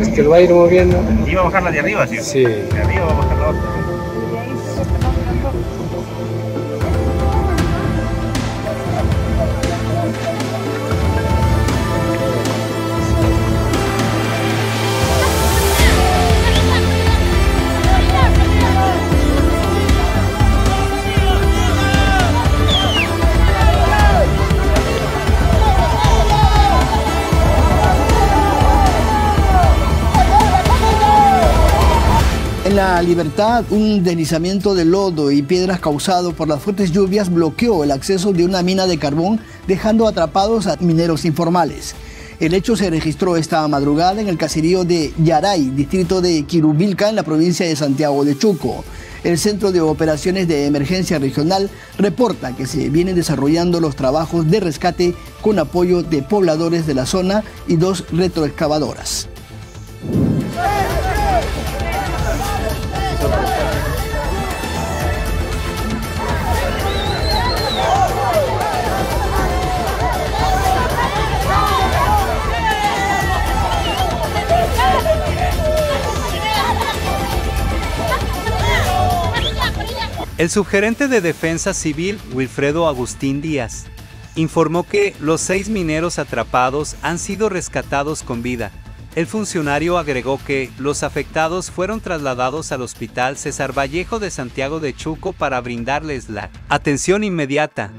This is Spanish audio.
Es que lo va a ir moviendo. ¿Iba a bajar la de arriba, sí? Sí. De arriba va a bajar la otra. En la Libertad, un deslizamiento de lodo y piedras causado por las fuertes lluvias bloqueó el acceso de una mina de carbón, dejando atrapados a mineros informales. El hecho se registró esta madrugada en el caserío de Yaray, distrito de Quirubilca, en la provincia de Santiago de Chuco. El Centro de Operaciones de Emergencia Regional reporta que se vienen desarrollando los trabajos de rescate con apoyo de pobladores de la zona y dos retroexcavadoras. El subgerente de Defensa Civil, Wilfredo Agustín Díaz, informó que los seis mineros atrapados han sido rescatados con vida. El funcionario agregó que los afectados fueron trasladados al Hospital César Vallejo de Santiago de Chuco para brindarles la atención inmediata.